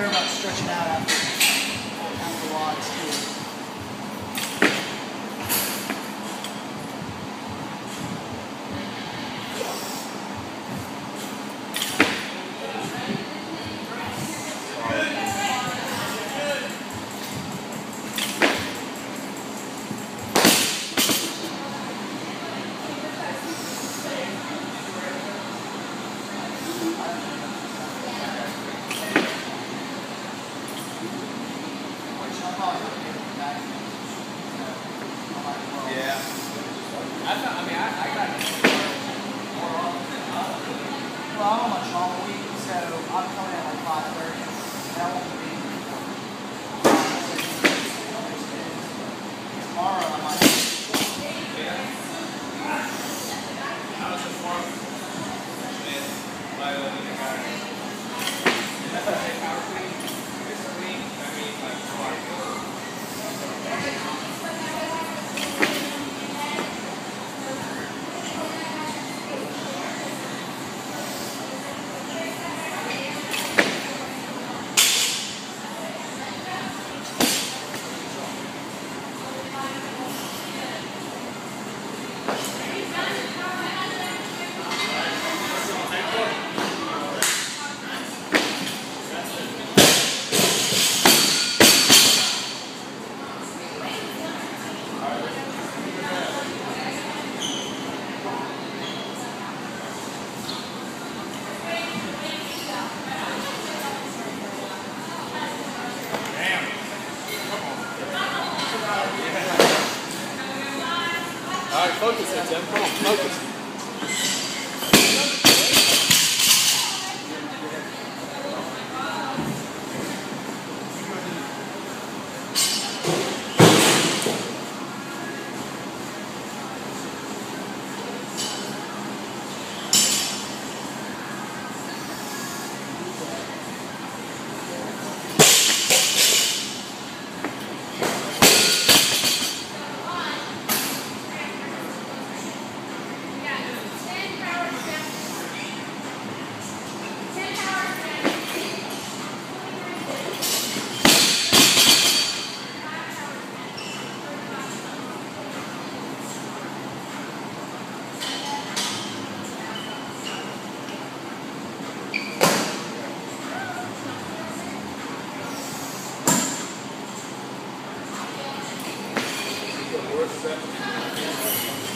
care about stretching out after, uh, after logs too. I, I mean, Alright, focus it, Tim. Come on, focus. fourth set.